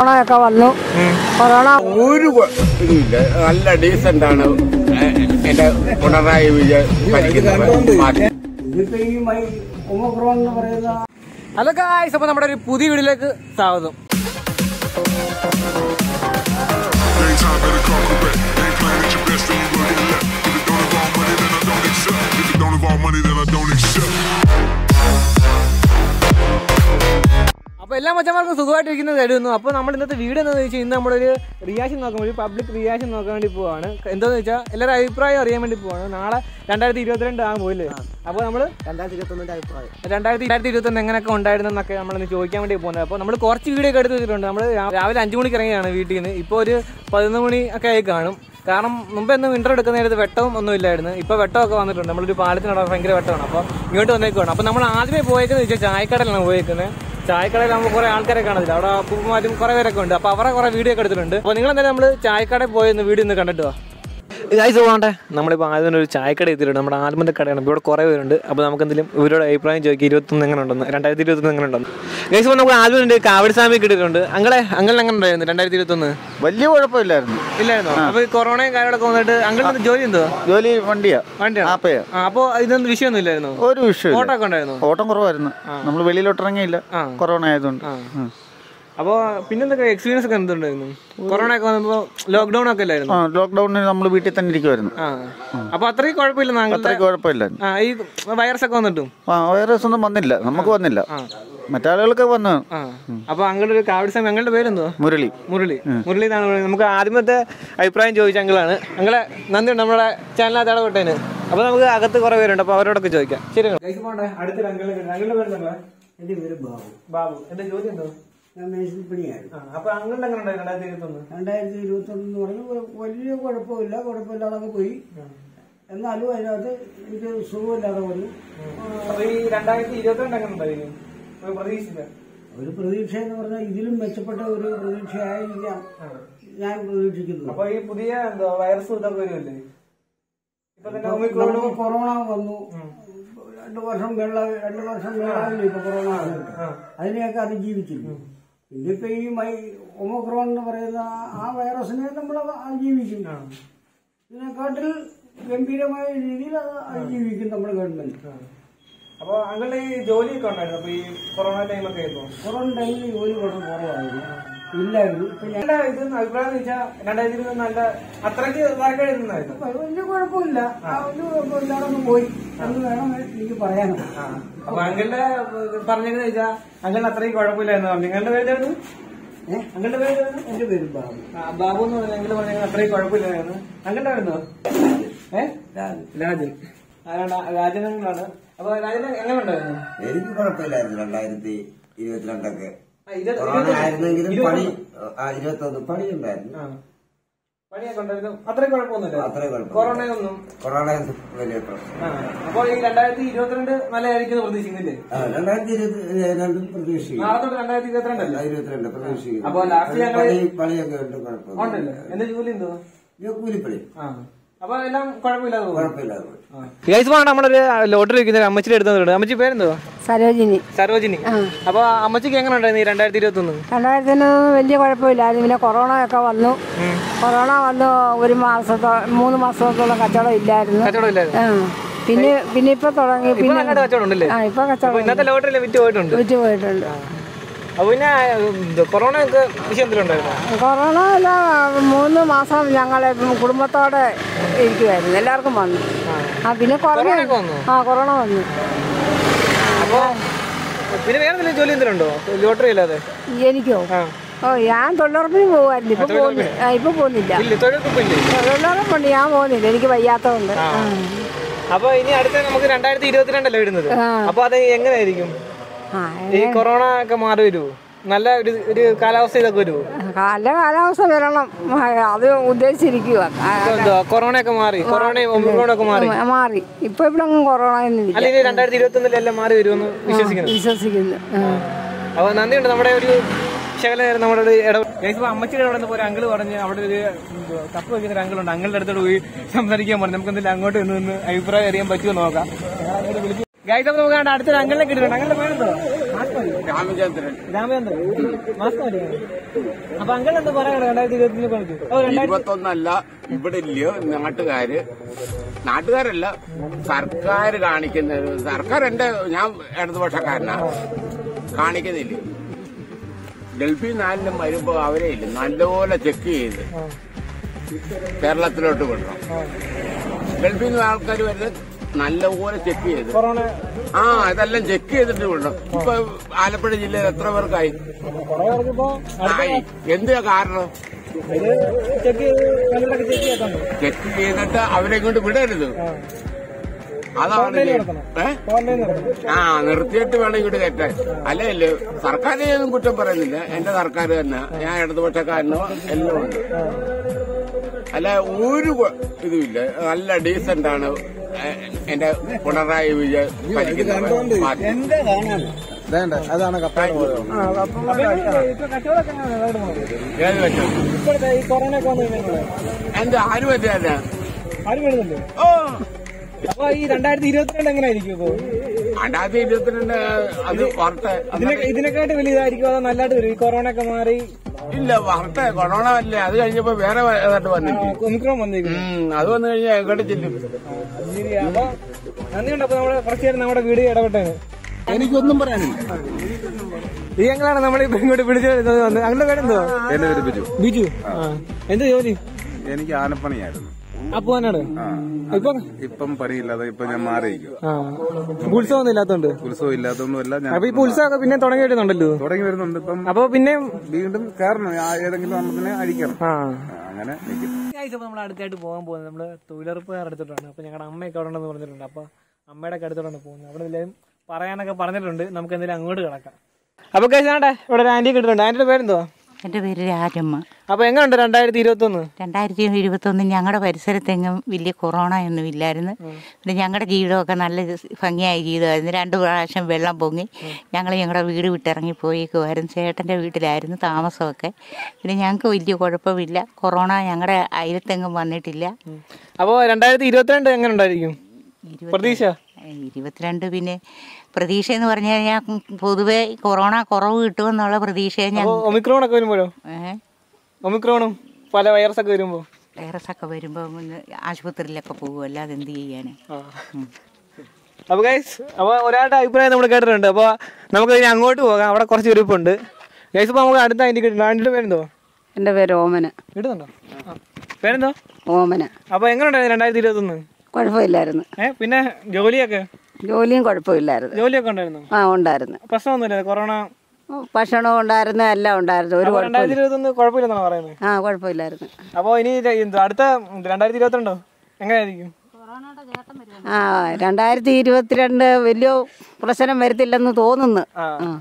കൊറോണയൊക്കെ വന്നു. കൊറോണ ഒരു നല്ല ഡീസന്റ് ആണ്. എന്റെ പിണറായി വിജയൻ ഭരിക്കുന്നത് പാർട്ടി. മൈ ഒമക്രോൺ എന്ന് പറയുന്ന ഹലോ ഗായ്സ് അപ്പൊ നമ്മുടെ ഒരു പുതിയ വീടിലേക്ക് സ്വാഗതം. അപ്പൊ എല്ലാ മച്ചന്മാർക്കും സുഖമായിട്ടിരിക്കുന്നത് കരുതുന്നു അപ്പോൾ നമ്മൾ ഇന്നത്തെ വീഡിയോ എന്താണെന്ന് വെച്ചാൽ ഇന്ന് നമ്മളൊരു റിയാക്ഷൻ നോക്കാൻ വേണ്ടി പബ്ലിക് റിയാക്ഷൻ നോക്കാൻ വേണ്ടി പോവാണ്. എന്താണെന്ന് വെച്ചാൽ എല്ലാവരും അഭിപ്രായം അറിയാൻ വേണ്ടി പോവാണ്. നാളെ രണ്ടായിരത്തി ഇരുപത്തിരണ്ട് ആകുമ്പോല്ലേ അപ്പോൾ നമ്മൾ രണ്ടായിരത്തി ഇരുപത്തൊന്നിന്റെ അഭിപ്രായം. രണ്ടായിരത്തി രണ്ടായിരത്തി ഇരുപത്തൊന്ന് എങ്ങനെയൊക്കെ ഉണ്ടായിരുന്നെന്നൊക്കെ നമ്മളിന്ന് ചോദിക്കാൻ വേണ്ടി പോകുന്നത് അപ്പോൾ നമ്മൾ കുറച്ച് വീഡിയോ ഒക്കെ എടുത്ത് വെച്ചിട്ടുണ്ട്. നമ്മൾ രാവിലെ അഞ്ച് മണിക്ക് ഇറങ്ങിയാണ് വീട്ടിൽ നിന്ന്. ഇപ്പോൾ ഒരു പതിനൊന്ന് മണി ഒക്കെ ആയി കാണും. കാരണം മുമ്പ് എന്നും വിന്റർ എടുക്കുന്ന നേരത്ത് വെട്ടവും ഒന്നും ഇല്ലായിരുന്നു. ഇപ്പോൾ വെട്ടമൊക്കെ വന്നിട്ടുണ്ട്. നമ്മളൊരു പാലത്തിനോട് ഭയങ്കര വെട്ടമാണ്. അപ്പോൾ ഇങ്ങോട്ട് വന്നേക്കുവാണ്. അപ്പോൾ നമ്മൾ ആദ്യമേ പോയേക്കുന്നത് വെച്ചാൽ ചായക്കടലാണ് പോയേക്കുന്നത്. ചായക്കടയിലാകുമ്പോൾ കുറെ ആൾക്കാരെ കാണത്തില്ല അവിടെ അപ്പൂപ്പന്മാരും കുറെ പേരൊക്കെ ഉണ്ട്. അപ്പൊ അവരെ കുറെ വീഡിയോ ഒക്കെ എടുത്തിട്ടുണ്ട്. അപ്പൊ നിങ്ങൾ എന്തായാലും നമ്മൾ ചായക്കടയിൽ പോയി വീഡിയോ ഒന്ന് കണ്ടിട്ട് വാ. ഗൈസ് പോകണ്ടേ നമ്മളിപ്പോൾ ആദ്യം ഒരു ചായക്കട എത്തിയിട്ടുണ്ട്. നമ്മുടെ ആൽമന്റെ കടയാണ്. ഇവിടെ കുറേ പേരുണ്ട്. അപ്പോൾ നമുക്ക് എന്തെങ്കിലും ഇവരോട് അഭിപ്രായം ചോദിക്കുക ഇരുപത്തൊന്ന് എങ്ങനെ ഉണ്ടെന്ന് രണ്ടായിരത്തി ഇരുപത്തൊന്ന് എങ്ങനെ ഉണ്ടെന്ന് ഗൈസ് ഇപ്പോൾ നമുക്ക് ഉണ്ട് കാവടി സ്വാമി കിട്ടിയിട്ടുണ്ട്. അങ്ങളെ അങ്ങനെ എങ്ങനെ ഉണ്ടായിരുന്നു രണ്ടായിരത്തി ഇരുപത്തൊന്ന് വലിയ കുഴപ്പമില്ലായിരുന്നു. ഇല്ലായിരുന്നു? അപ്പോൾ ഈ കൊറോണയും കാര്യങ്ങളൊക്കെ വന്നിട്ട് അങ്ങളുടെ ജോലി എന്തോ ജോലി വണ്ടിയാ. വണ്ടിയാ ആപ്പയാ. അപ്പോൾ ഇതൊന്നും വിഷയമൊന്നും ഇല്ലായിരുന്നു? ഒരു വിഷയം ഓട്ടോ ഒക്കെ ഉണ്ടായിരുന്നു? ഓട്ടം കുറവായിരുന്നു. നമ്മൾ വെളിയിലോട്ട് ഇറങ്ങിയില്ല കൊറോണ ആയതുകൊണ്ട്. അപ്പോൾ പിന്നെന്തൊക്കെ എക്സ്പീരിയൻസ് ഒക്കെ എന്തുണ്ടായിരുന്നു? കൊറോണ ഒക്കെ വന്നപ്പോൾ ലോക്ക്ഡൗൺ ഒക്കെ അല്ലായിരുന്നു ആ ലോക്ക്ഡൌണിൽ നമ്മൾ വീട്ടിൽ തന്നെ ഇരിക്കുമായിരുന്നു ആ. അപ്പോൾ അത്രയും കുഴപ്പമില്ല താങ്കളുടെ അത്രയ്ക്ക് കുഴപ്പമില്ല ആ ഈ വൈറസ് ഒക്കെ വന്നിട്ടും? ആ വൈറസ് ഒന്നും വന്നില്ല. നമുക്ക് വന്നില്ല. മറ്റാളുകൾക്ക് വന്നു. ആ. അപ്പൊ അങ്ങനെ ഒരു കാവടി സമയം അങ്ങളുടെ പേരെന്തോ മുരളി. മുരളി. മുരളി എന്നാണ് പറയുന്നത്. നമുക്ക് ആദ്യമത്തെ അഭിപ്രായം ചോദിച്ച അങ്കിളാണ്. അങ്ങളെ നന്ദിയുണ്ട് നമ്മുടെ ചാനലിനകത്ത് ഇടപെട്ടതിന്. അപ്പൊ നമുക്ക് അകത്ത് കുറെ പേരുണ്ട്. അപ്പൊ അവരോടൊക്കെ ചോദിക്കാം. ശരി അടുത്തൊരു അങ്കിളെ അങ്കിളുടെ പേര് എന്റെ പേര് ബാബു. ബാബു. എന്റെ ജോലി എന്തോ? അപ്പൊ രണ്ടായിരത്തി ഇരുപത്തൊന്ന് രണ്ടായിരത്തി ഇരുപത്തൊന്ന് എന്ന് പറഞ്ഞു വലിയ കുഴപ്പമില്ല കുഴപ്പമില്ലാതെ പോയി. എന്നാലും അതിനകത്ത് എനിക്ക് സുഖമില്ലാതെ വന്നു. അപ്പൊ ഈ രണ്ടായിരത്തി ഇരുപത്തിരണ്ട് എങ്ങനെ ഉണ്ടായിരുന്നു ഒരു പ്രതീക്ഷ എന്ന് പറഞ്ഞാൽ ഇതിലും മെച്ചപ്പെട്ട ഒരു പ്രതീക്ഷയായിരിക്കാം. ഞാൻ പ്രതീക്ഷിക്കുന്നു അപ്പൊ ഈ പുതിയ എന്തോ വൈറസ് ഇതൊക്കെ വരുമല്ലേ? കൊറോണ വന്നു. രണ്ടു വർഷം വെള്ള രണ്ടു വർഷം വെള്ളമില്ല ഇപ്പൊ കൊറോണ. അതിനെയൊക്കെ അതിജീവിച്ചിരുന്നു. ഇന്നിപ്പോ ഈ മൈ ഒമക്രോൺ എന്ന് പറയുന്ന ആ- വൈറസിനെ നമ്മൾ അതിജീവിക്കുന്നതാണ് ഇതിനെക്കാട്ടിൽ ഗംഭീരമായ രീതിയിൽ അത് അതിജീവിക്കും നമ്മുടെ ഗവൺമെന്റ്. അപ്പൊ അങ്ങൾ ഈ ജോലിയൊക്കെ ഉണ്ടായിരുന്നു? അപ്പൊ ഈ കൊറോണ ടൈമൊക്കെ ആയിരുന്നു കൊറോണ ടൈമിൽ ജോലി കുറച്ച് കുറവായിരുന്നു. ഇല്ലായിരുന്നു. ഞാൻ ഇത് അഭിപ്രായം വെച്ചാൽ രണ്ടായിരത്തി ഇരുപത് നല്ല അത്രയ്ക്ക് താഴെ നിന്നായിരുന്നു വലിയ കുഴപ്പമില്ല. വലിയ കുഴപ്പമില്ലാതെ പോയി. എന്ന് വേണം എനിക്ക് പറയാനും. അപ്പൊ അങ്ങളുടെ പറഞ്ഞെന്ന് വെച്ചാൽ അങ്ങളുടെ അത്രയും കുഴപ്പമില്ലായിരുന്നു. പറഞ്ഞു നിങ്ങളുടെ പേരായിരുന്നു ഏഹ് അങ്ങളുടെ പേരായിരുന്നു എന്റെ പേര് ബാബു. ബാബു എന്ന് പറഞ്ഞ അങ്കിൾ പറഞ്ഞ അത്രയും കുഴപ്പമില്ലായിരുന്നു. അങ്ങളുടെ ആയിരുന്നോ ഏഹ് രാജൻ. ആരാണ്? രാജനാണ് അപ്പൊ രാജൻ എങ്ങനെ ഉണ്ടായിരുന്നു? എനിക്ക് കുഴപ്പമില്ലായിരുന്നു രണ്ടായിരത്തി ഇരുപത്തിരണ്ടൊക്കെ. കൊറോണ ആയിരുന്നെങ്കിലും പണി ഇരുപത്തി- ആ ഇരുപത്തൊന്ന് പണിയുണ്ടായിരുന്നു. ആ. പണിയൊക്കെ ഉണ്ടായിരുന്നു. അത്രയും കുഴപ്പമൊന്നുമില്ല. അത്രയും കുഴപ്പം കൊറോണയൊന്നും. കൊറോണ വലിയ. അപ്പൊ ഈ രണ്ടായിരത്തി ഇരുപത്തിരണ്ട് നല്ലതായിരിക്കും പ്രതീക്ഷിക്കുന്നില്ലേ? ആ, രണ്ടായിരത്തി ഇരുപത്തി രണ്ടും പ്രതീക്ഷിക്കുന്നു. നാളെ തൊട്ട് രണ്ടായിരത്തി ഇരുപത്തിരണ്ടല്ലേ? ഇരുപത്തിരണ്ട് പ്രതീക്ഷിക്കുന്നു. അപ്പൊ last ഞങ്ങൾ പണി പണിയൊക്കെ ഉണ്ട് കുഴപ്പമില്ല ഉണ്ടല്ലേ? എന്റെ ജോലി എന്തോ കൂലിപ്പണി. ആ. നമ്മളൊരു ലോട്ടറി വെക്കുന്ന അമ്മച്ചിയുടെ എടുത്തുണ്ട് അമ്മച്ചി പേരെന്തോ സരോജിനി. സരോജിനി. അപ്പൊ അമ്മച്ചിക്ക് എങ്ങനെ ഉണ്ടായിരുന്നു രണ്ടായിരത്തി ഇരുപത്തി ഒന്ന് രണ്ടായിരത്തിന് പിന്നെ കുഴപ്പമില്ലായിരുന്നു പിന്നെ കൊറോണയൊക്കെ വന്നു. കൊറോണ വന്നു ഒരു മാസത്തോ മൂന്ന് മാസത്തോളം കച്ചവടം ഇല്ലായിരുന്നു. കച്ചവടം ഇല്ലായിരുന്നു. പിന്നെ പിന്നെ ഇപ്പൊ തുടങ്ങി. ഇപ്പൊ പിന്നെ കച്ചവടം ഇന്നത്തെ ലോട്ടറിയിൽ വിറ്റ് പോയിട്ടുണ്ട്. വിറ്റ് പോയിട്ടുണ്ട്. പിന്നെ കൊറോണ ഒക്കെ വിഷയം എന്തെങ്കിലും ഉണ്ടായിരുന്നു കൊറോണ മൂന്ന് മാസം ഞങ്ങൾ കുടുംബത്തോടെ ഇരിക്കുമായിരുന്നു എല്ലാവർക്കും വന്നു. ആ. പിന്നെ കൊറോണ വന്നു? ആ കൊറോണ വന്നു. പിന്നെ വേറെ ജോലി എന്തെങ്കിലും ഉണ്ടോ ലോട്ടറി അല്ലാതെ? എനിക്കോ? ഓ ഞാൻ തൊഴിലുറപ്പിന് പോകുമായിരുന്നു ഇപ്പൊ പോകുന്നില്ല. ഇപ്പൊ പോകുന്നില്ല. തൊഴിലുറപ്പുണ്ട്. ഞാൻ പോകുന്നില്ല. എനിക്ക് വയ്യാത്തതുകൊണ്ട്. ആ. അപ്പൊ ഇനി അടുത്ത നമുക്ക് രണ്ടായിരത്തി ഇരുപത്തിരണ്ടല്ലേ വരുന്നത്? അപ്പൊ അത് എങ്ങനെയായിരിക്കും? ഈ കൊറോണ ഒക്കെ മാറി വരുമോ നല്ല ഒരു ഒരു കാലാവസ്ഥ ഇതൊക്കെ വരുമോ നല്ല കാലാവസ്ഥ വരണം. അത് ഉദ്ദേശിച്ചിരിക്കുക കൊറോണ ഒക്കെ മാറി. ഒക്കെ മാറി. മാറി. ഇപ്പൊ ഇവിടെ കൊറോണ രണ്ടായിരത്തി ഇരുപത്തി ഒന്നിലെല്ലാം മാറി വരുമെന്ന് വിശ്വസിക്കുന്നു. വിശ്വസിക്കുന്നു. അപ്പൊ നന്ദിയുണ്ട് നമ്മുടെ ഒരു ശകലം നമ്മുടെ അമ്മച്ചിയുടെ അവിടെ നിന്ന് ഒരു അങ്കിൾ പറഞ്ഞ് അവിടെ ഒരു കപ്പ് വെക്കുന്ന ഒരു അങ്കിളുണ്ട്. അങ്കിളുടെ അടുത്തോട് പോയി സംസാരിക്കാൻ പറഞ്ഞു. നമുക്ക് എന്തെങ്കിലും അങ്ങോട്ട് നിന്ന് അഭിപ്രായം അറിയാൻ പറ്റുമോ നോക്കാം. ഗൈസ് അപ്പൊ നമുക്ക് അടുത്തൊരു അങ്കലിനെ കിട്ടിയിട്ടുണ്ട്. അങ്കലിന്റെ പേരെന്തോ? മതി രാമചന്ദ്രൻ. രാമചന്ദ്രൻ. മാസ്ക് മതി അപ്പൊ അങ്കിൾ എന്താ പറയണേ രണ്ടായിരത്തി ഇരുപത്തിനെ കുറിച്ച് ഇരുപത്തൊന്നല്ല ഇവിടെ ഇല്ലയോ നാട്ടുകാര്. നാട്ടുകാരല്ല സർക്കാർ കാണിക്കുന്ന സർക്കാർ എന്റെ ഞാൻ ഇടതുപക്ഷക്കാരനാ. കാണിക്കുന്നില്ല. ഡൽഹി നാലിലും വരുമ്പോ അവരെ ഇല്ല. നല്ലപോലെ ചെക്ക് ചെയ്ത് കേരളത്തിലോട്ട് വിടണം. ഗൾഫിൽ നിന്ന് ആൾക്കാർ വരുന്നത് നല്ലപോലെ ചെക്ക് ചെയ്ത്. ആ ഇതെല്ലാം ചെക്ക് ചെയ്തിട്ട് വിടണം ഇപ്പൊ ആലപ്പുഴ ജില്ലയിൽ എത്ര പേർക്കായി? ആയി. എന്തിനാ കാരണം? ചെക്ക് ചെയ്തിട്ട് അവരെ കൊണ്ട് വിടരുത്. അതാണ് ആ നിർത്തിയിട്ട് വേണം ഇങ്ങോട്ട് കയറ്റാൻ. അല്ലേ സർക്കാരിനെ ഒന്നും കുറ്റം പറയുന്നില്ല. എന്റെ സർക്കാർ തന്നെ. ഞാൻ ഇടതുപക്ഷക്കാരനോ എല്ലാം ഉണ്ട്. അല്ല ഒരു ഇതുമില്ല. നല്ല ഡീസന്റ് ആണ്. എന്റെ പിണറായി വിജയൻ. അതാണ്? ഏത് ആര് ആരും വീഴുന്നുണ്ട് ഓ. അപ്പൊ ഈ രണ്ടായിരത്തി ഇരുപത്തിരണ്ട് എങ്ങനെയായിരിക്കും ഇപ്പോ? രണ്ടായിരത്തി ഇരുപത്തിരണ്ട് അത് വാർത്ത ഇതിനെക്കാട്ട് വലിയതായിരിക്കും അതോ നല്ലതായിട്ട് വരും? ഈ കൊറോണ ഒക്കെ മാറി ഇല്ല വാർത്ത കൊറോണ അല്ലേ? അത് കഴിഞ്ഞപ്പോ വേറെ ഏതാണ്ട് വന്നു ഒമിക്രോൺ വന്നിരിക്കുന്നു. അത് വന്നു കഴിഞ്ഞാൽ എങ്ങോട്ട് ചെല്ലും? അത് ശരിയാ അപ്പൊ നമ്മൾ കുറച്ചു നേരം നമ്മുടെ വീട് ഇടപെട്ടേന് എനിക്കൊന്നും പറയാനില്ല. ഈ ഞങ്ങളാണ് നമ്മൾ ഇങ്ങോട്ട് പിടിച്ചു അങ്ങനെ പേരെന്തോ എന്നെ പേര് ബിജു. ആ. എന്താ ജോലി? എനിക്ക് ആനപ്പണിയായിരുന്നു. അപ്പൊ തന്നെയാണ് ഇപ്പൊ? ഇപ്പം പണിയില്ലാതെ ഇപ്പൊ ഞാൻ മാറിയിരിക്കും ഉത്സവം ഒന്നും ഇല്ലാത്തോണ്ട്? ഉത്സവം ഇല്ലാത്തോണ്ടല്ല ഞാൻ അപ്പൊ ഇപ്പൊ ഉത്സവമൊക്കെ പിന്നെ തുടങ്ങി വരുന്നുണ്ടല്ലോ? തുടങ്ങി വരുന്നുണ്ട് ഇപ്പം. അപ്പൊ പിന്നെ വീണ്ടും കയറണം ഏതെങ്കിലും അമ്മത്തിനെ അഴിക്കണം. അങ്ങനെ നിൽക്കും. നമ്മൾ അടുത്തായിട്ട് പോകാൻ പോകുന്നത് നമ്മൾ തൊഴിലുറപ്പ് അടുത്തിട്ടാണ് അപ്പൊ ഞങ്ങളുടെ അമ്മയൊക്കെ അവിടെ ഉണ്ടെന്ന് പറഞ്ഞിട്ടുണ്ട്. അപ്പൊ അമ്മയുടെ ഒക്കെ അടുത്തോട്ടാണ് പോകുന്നത്. അവിടെ എല്ലാവരും പറയാനൊക്കെ പറഞ്ഞിട്ടുണ്ട്. നമുക്ക് എന്തെങ്കിലും അങ്ങോട്ട് കിടക്കാം. അപ്പൊ കഴിച്ചാട്ടെ ഇവിടെ ഒരു ആന്റി കിട്ടുന്നുണ്ട് ആന്റിയുടെ പേരെന്തോ എന്റെ പേര് രാജമ്മ. അപ്പൊ എങ്ങനെയുണ്ട് രണ്ടായിരത്തി ഇരുപത്തി ഒന്ന് രണ്ടായിരത്തി ഇരുപത്തൊന്ന് ഞങ്ങളുടെ പരിസരത്തെങ്ങും വലിയ കൊറോണ ഒന്നും ഇല്ലായിരുന്നു പിന്നെ ഞങ്ങളുടെ ജീവിതമൊക്കെ നല്ല ഭംഗിയായ ജീവിതമായിരുന്നു. രണ്ട് പ്രാവശ്യം വെള്ളം പൊങ്ങി ഞങ്ങൾ ഞങ്ങളുടെ വീട് വിട്ടിറങ്ങി പോയേക്കുമായിരുന്നു ചേട്ടന്റെ വീട്ടിലായിരുന്നു താമസമൊക്കെ. പിന്നെ ഞങ്ങൾക്ക് വലിയ കുഴപ്പമില്ല. കൊറോണ ഞങ്ങളുടെ അയലത്തെങ്ങും വന്നിട്ടില്ല. അപ്പോൾ രണ്ടായിരത്തി ഇരുപത്തിരണ്ട് എങ്ങനെ ഉണ്ടായിരിക്കും? പ്രതീക്ഷ? ഇരുപത്തിരണ്ട് പിന്നെ പ്രതീക്ഷ എന്ന് പറഞ്ഞു കഴിഞ്ഞാൽ പൊതുവെ കൊറോണ കുറവ് കിട്ടുമെന്നുള്ള പ്രതീക്ഷയെ ഒമിക്രോൺ ഒക്കെ വരുമ്പോഴോ? ഒമിക്രോണും പല വൈറസ് ഒക്കെ വരുമ്പോ? വൈറസൊക്കെ വരുമ്പോൾ ആശുപത്രിയിലൊക്കെ പോകും അല്ലാതെ എന്ത് ചെയ്യാൻ അപ്പൊ ഗൈസ് അപ്പൊ ഒരാളുടെ അഭിപ്രായം നമ്മൾ കേട്ടിട്ടുണ്ട്. അപ്പൊ നമുക്ക് ഇനി അങ്ങോട്ട് പോകാം. അവിടെ കുറച്ച് ഉണ്ട് ഗൈസ് ഇപ്പൊ നമുക്ക് അടുത്ത അതിന്റെ കിട്ടുന്നു എന്റെ പേരെന്തോ? എന്റെ പേര് ഓമന. കിട്ടുന്നുണ്ടോ? പേരെന്തോ? ഓമന. അപ്പൊ എങ്ങനെ ഉണ്ടായിരുന്നു രണ്ടായിരത്തി ഇരുപത്തി ഒന്ന് കുഴപ്പമില്ലായിരുന്നു. പിന്നെ ജോലിയൊക്കെ? ജോലിയും കുഴപ്പമില്ലായിരുന്നു. ജോലിയൊക്കെ ഉണ്ടായിരുന്നു? ആ ഉണ്ടായിരുന്നു. പ്രശ്നമൊന്നുമില്ല കൊറോണ ഭക്ഷണം ഉണ്ടായിരുന്നു എല്ലാം ഉണ്ടായിരുന്നു. ഒരു കുഴപ്പമില്ലെന്നാണ് പറയുന്നത്? ആ കുഴപ്പമില്ലായിരുന്നു. അപ്പോൾ ഇനി അടുത്ത രണ്ടായിരത്തി ഇരുപത്തിരണ്ടോ എങ്ങനെയായിരിക്കും ആ രണ്ടായിരത്തി ഇരുപത്തിരണ്ട് വലിയ പ്രശ്നം വരത്തില്ലെന്ന് തോന്നുന്നു.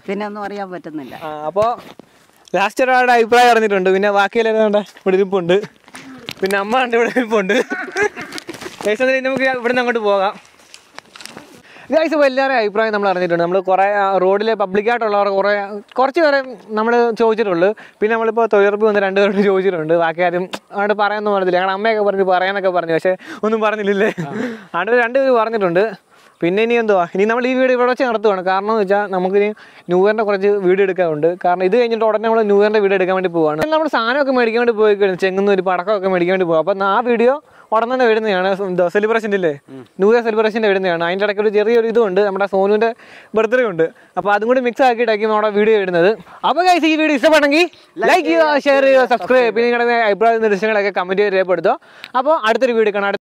പിന്നെ ഒന്നും അറിയാൻ പറ്റുന്നില്ല. അപ്പോൾ ലാസ്റ്റ് ഒരാളുടെ അഭിപ്രായം അറിഞ്ഞിട്ടുണ്ട്. പിന്നെ ബാക്കിയെല്ലാം ഇവിടെ ഇരിപ്പുണ്ട് പിന്നെ അമ്മ ഉണ്ട് ഇവിടെ ഇരിപ്പുണ്ട് ഗൈസ് നമുക്ക് ഇവിടുന്ന് അങ്ങോട്ട് പോകാം. ഗൈസ് ഇപ്പോൾ അഭിപ്രായം നമ്മൾ അറിഞ്ഞിട്ടുണ്ട്. നമ്മൾ കുറേ റോഡിൽ പബ്ലിക്കായിട്ടുള്ളവർ കുറേ കുറച്ച് പേരെ നമ്മൾ ചോദിച്ചിട്ടുള്ളൂ. പിന്നെ നമ്മളിപ്പോൾ തൊഴിലുറപ്പ് വന്ന് രണ്ട് പേരോട് ചോദിച്ചിട്ടുണ്ട്. ബാക്കി ആരും അങ്ങോട്ട് പറയാനൊന്നും പറഞ്ഞില്ല. ഞങ്ങളുടെ അമ്മയൊക്കെ പറഞ്ഞു പറയാനൊക്കെ പറഞ്ഞു. പക്ഷേ ഒന്നും പറഞ്ഞില്ലല്ലേ? അവിടെ രണ്ട് പേര് പറഞ്ഞിട്ടുണ്ട്. പിന്നെ ഇനി എന്തുവാ? ഇനി നമ്മൾ ഈ വീട് ഇവിടെ വെച്ച് നടത്തുവാണ്. കാരണം എന്ന് വെച്ചാൽ നമുക്കിനി ന്യൂ ഇയറിന്റെ കുറച്ച് വീഡിയോ എടുക്കാറുണ്ട് കാരണം ഇത് കഴിഞ്ഞിട്ട് ഉടനെ നമ്മൾ ന്യൂ ഇയറിന്റെ വീഡിയോ എടുക്കാൻ വേണ്ടി പോവാണ്. നമ്മൾ സാധനമൊക്കെ മേടിക്കാൻ വേണ്ടി പോയി കഴിഞ്ഞു. ചെങ്ങുന്ന ഒരു പടക്കമൊക്കെ മേടിക്കാൻ വേണ്ടി പോകും അപ്പം ആ വീഡിയോ ഉടൻ തന്നെ വരുന്നതാണ് എന്താ സെലിബ്രേഷന്റെ ഇല്ലേ? ന്യൂ ഇയർ സെലിബ്രേഷന്റെ വരുന്നതാണ്. അതിന്റെ ഇടയ്ക്ക് ഒരു ചെറിയൊരു ഇതുണ്ട്. നമ്മുടെ സോനുവിന്റെ ബർത്ത്ഡേ ഉണ്ട്. അപ്പോൾ അതും കൂടി മിക്സ് ആക്കിയിട്ടായിരിക്കും നമ്മുടെ വീഡിയോ ഇടുന്നത്. അപ്പോൾ ഗൈസ് ഈ വീഡിയോ ഇഷ്ടപ്പെട്ടെങ്കിൽ ലൈക്ക് ചെയ്യുക ഷെയർ ചെയ്യുക സബ്സ്ക്രൈബ് പിന്നെ നിങ്ങളുടെ അഭിപ്രായ നിർദ്ദേശങ്ങളൊക്കെ കമന്റ് ചെയ്ത് രേഖപ്പെടുത്തുക. അപ്പോൾ അടുത്തൊരു വീഡിയോ കാണാം.